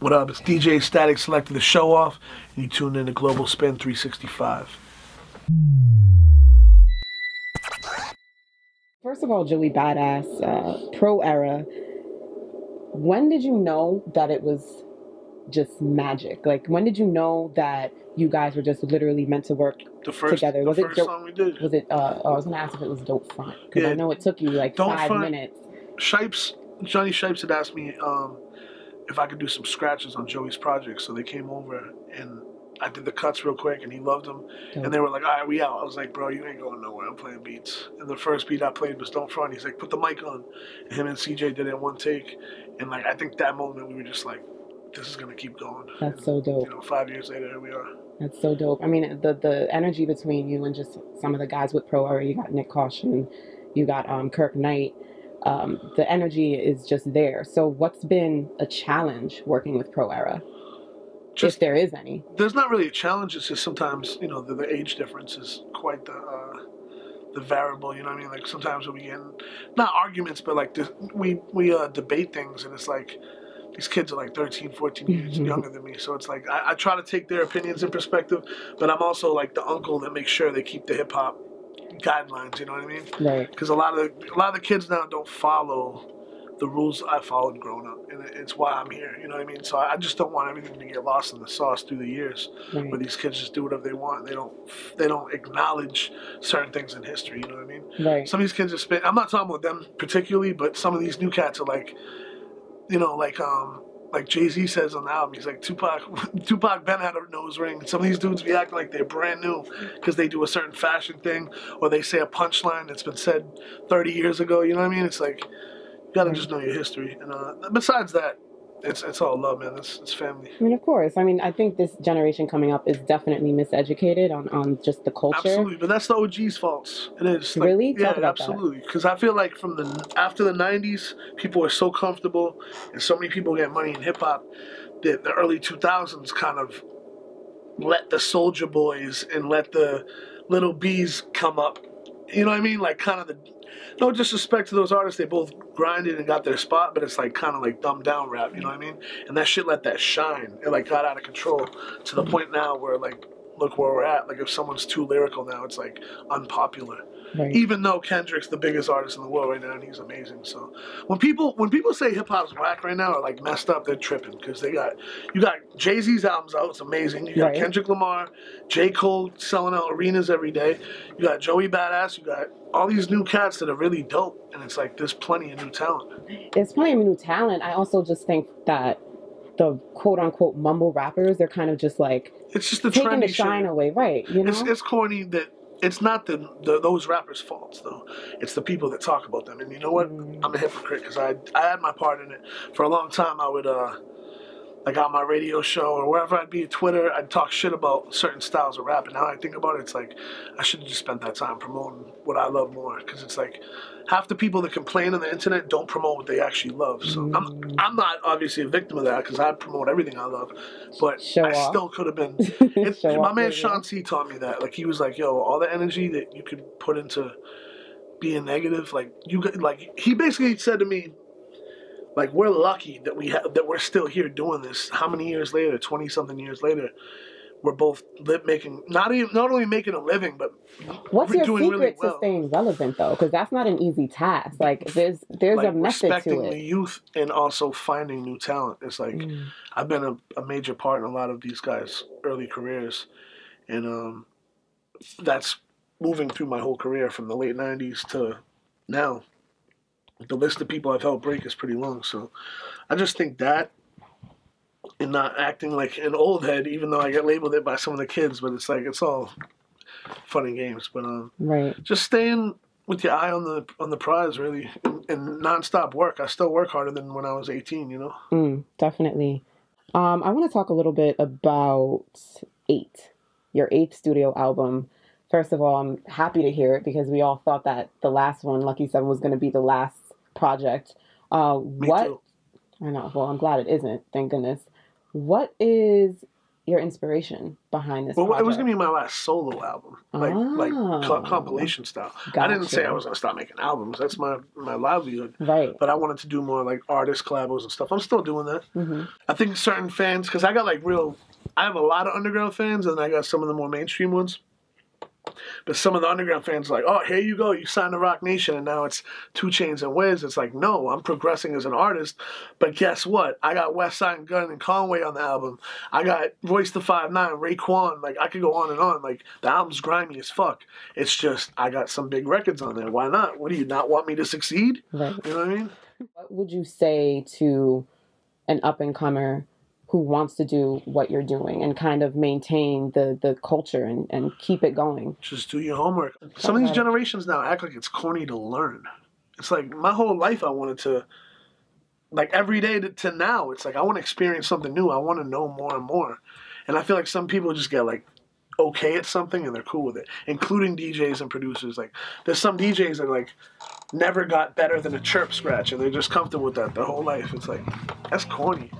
What up? It's DJ Statik Selektah the show off, and you tuned in to Global Spin 365. First of all, Joey Badass, uh, Pro Era. When did you know that it was just magic? Like, when did you know that you guys were just literally meant to work The first, together? the Was it first dope? song we did. Was it? Uh, oh, I was gonna ask if it was Don't Front because Yeah. I know it took you like five Front- minutes. Shipes, Jonny Shipes had asked me um, if I could do some scratches on Joey's project, so they came over and I did the cuts real quick, and he loved them. And they were like, "All right, we out." I was like, "Bro, you ain't going nowhere. I'm playing beats." And the first beat I played was "Don't Front." He's like, "Put the mic on." And him and CJ did it in one take, and like I think that moment we were just like, "This is gonna keep going." That's And, so dope. You know, five years later, here we are. That's so dope. I mean, the the energy between you and just some of the guys with Pro Era, you got Nyck Caution, you got um, Kirk Knight. Um, the energy is just there. So, what's been a challenge working with Pro Era, Just if there is any? there's not really a challenge. It's just sometimes you know the, the age difference is quite the uh, the variable. You know what I mean? Like sometimes we get in, not arguments, but like this, we we uh, debate things, and it's like these kids are like 13, 14 years younger than me. So it's like I, I try to take their opinions in perspective, but I'm also like the uncle that makes sure they keep the hip hop guidelines. You know what I mean? Right. Because a lot of a lot of the kids now don't follow the rules I followed growing up, and it's why I'm here. You know what I mean? So I just don't want everything to get lost in the sauce through the years, where these kids just do whatever they want. They don't they don't acknowledge certain things in history. You know what I mean? Right. Some of these kids are spit. I'm not talking about them particularly, but some of these new cats are like, you know, like um. Like Jay Z says on the album, he's like Tupac. Tupac Ben had a nose ring. Some of these dudes be acting like they're brand new because they do a certain fashion thing or they say a punchline that's been said 30 years ago. You know what I mean? It's like you gotta just know your history. And uh, besides that, it's it's all love, man. It's it's family. I mean, of course. I mean, I think this generation coming up is definitely miseducated on, on just the culture. Absolutely, but that's the OG's fault. It is. Like, Really? Yeah, absolutely. Because I feel like from the after the '90s, people were so comfortable, and so many people get money in hip hop that the early 2000s kind of let the Soulja Boys and let the Lil Bs come up. You know what I mean? Like kind of the no disrespect to those artists, they both grinded and got their spot, but it's like kind of like dumbed down rap. You know what I mean? And that shit let that shine. It like got out of control to the point now where like look where we're at. Like if someone's too lyrical now, it's like unpopular. Right. Even though Kendrick's the biggest artist in the world right now and he's amazing. So when people when people say hip hop's whack right now or like messed up, they're tripping because they got you got Jay Z's albums out, it's amazing. You got Right. Kendrick Lamar, J Cole selling out arenas every day. You got Joey Badass. You got all these new cats that are really dope, and it's like there's plenty of new talent. There's plenty of new talent. I also just think that the quote unquote mumble rappers, they're kind of just like It's just the taking the shine shit. away, right? You know? It's it's corny that it's not the, the those rappers' faults though. It's the people that talk about them. And you know what? Mm. I'm a hypocrite because I I had my part in it for a long time. I would uh like on my radio show or wherever I'd be at Twitter, I'd talk shit about certain styles of rap. And now I think about it, it's like I should have just spent that time promoting what I love more because it's like half the people that complain on the internet don't promote what they actually love. So I'm Mm. I'm not obviously a victim of that because I promote everything I love, but Show I off. still could have been. Show my man. Sean C taught me that. Like he was like, "Yo, all the energy that you could put into being negative, like you, got- like he basically said to me, like we're lucky that we have that we're still here doing this. How many years later? Twenty something years later, we're both li- making not even not only making a living, but What's your doing secret really to well. staying relevant though? Because that's not an easy task. Like there's there's like a method respecting to the youth and also finding new talent. It's like Mm. I've been a, a major part in a lot of these guys' early careers, and um, that's moving through my whole career from the late '90s to now. The list of people I've helped break is pretty long, so I just think that, and not acting like an old head, even though I get labeled it by some of the kids, but it's like it's all fun and games. But um, Right. just staying with your eye on the on the prize, really, and, and nonstop work. I still work harder than when I was 18. You know. Mm, definitely. Um, I want to talk a little bit about Eight, your eighth studio album. First of all, I'm happy to hear it because we all thought that the last one, Lucky Seven, was going to be the last project. Uh, Me what? too. I know. Well, I'm glad it isn't. Thank goodness. What is your inspiration behind this? Well, it was gonna be my last solo album, like like co- Oh. compilation style. I didn't say I was gonna stop making albums. That's my my livelihood. right. But I wanted to do more like artist collabos and stuff. I'm still doing that. hmm I think certain fans, because I got like real, I have a lot of underground fans, and I got some of the more mainstream ones. But some of the underground fans are like, oh, here you go, you signed to Roc Nation, and now it's 2 Chainz and Wiz. It's like, no, I'm progressing as an artist. But guess what? I got Westside Gunn and Conway on the album. I got Royce the Five Nine, Raekwon. Like I could go on and on. Like the album's grimy as fuck. It's just I got some big records on there. Why not? What do you not want me to succeed? Right. You know what I mean? What would you say to an up and comer who wants to do what you're doing and kind of maintain the the culture and, and keep it going? Just do your homework. Some of these generations now act like it's corny to learn. It's like my whole life I wanted to, like every day to, to now, it's like I want to experience something new. I want to know more and more. And I feel like some people just get like okay at something and they're cool with it, including DJs and producers. Like there's some DJs that like never got better than a chirp scratch and they're just comfortable with that their whole life. It's like that's corny.